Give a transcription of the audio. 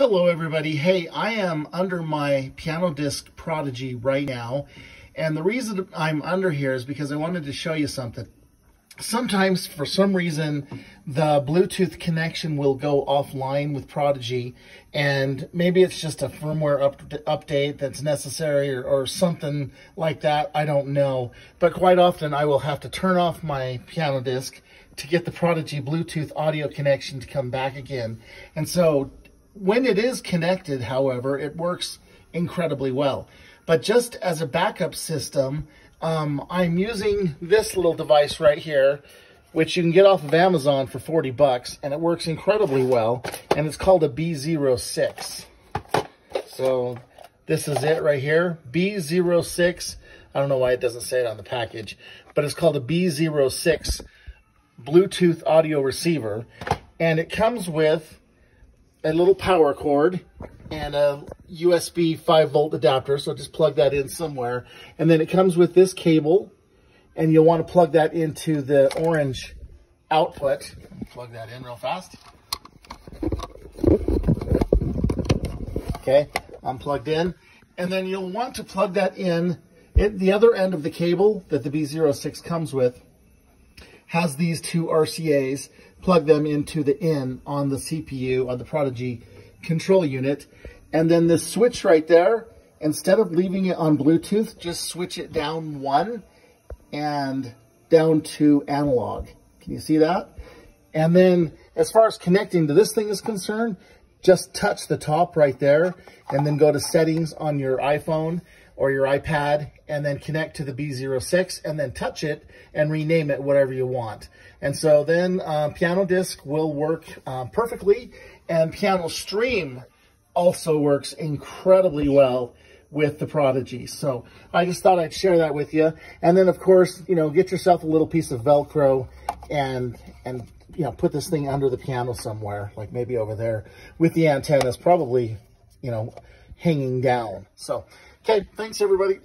Hello everybody. Hey, I am under my PianoDisc Prodigy right now. And the reason I'm under here is because I wanted to show you something. Sometimes, for some reason, the Bluetooth connection will go offline with Prodigy, and maybe it's just a firmware up update that's necessary or, or something like that. I don't know. But quite often, I will have to turn off my PianoDisc to get the Prodigy Bluetooth audio connection to come back again. And so when it is connected, however, it works incredibly well. But just as a backup system, um, I'm using this little device right here, which you can get off of Amazon for 40 bucks, and it works incredibly well, and it's called a B06. So this is it right here, B06. I don't know why it doesn't say it on the package, but it's called a B06 Bluetooth audio receiver, and it comes with a little power cord and a USB 5 volt adapter. So just plug that in somewhere. And then it comes with this cable and you'll want to plug that into the orange output. Plug that in real fast. Okay, I'm plugged in. And then you'll want to plug that in at the other end of the cable that the B06 comes with has these two RCAs, plug them into the in on the CPU, on the Prodigy control unit. And then this switch right there, instead of leaving it on Bluetooth, just switch it down one and down to analog. Can you see that? And then as far as connecting to this thing is concerned, just touch the top right there and then go to settings on your iPhone or your iPad and then connect to the B06 and then touch it and rename it whatever you want. And so then uh, PianoDisc will work uh, perfectly and PianoStream also works incredibly well with the Prodigy. So I just thought I'd share that with you. And then of course, you know, get yourself a little piece of Velcro and, and, you know, put this thing under the piano somewhere, like maybe over there with the antennas, probably, you know, hanging down. So Okay, thanks everybody.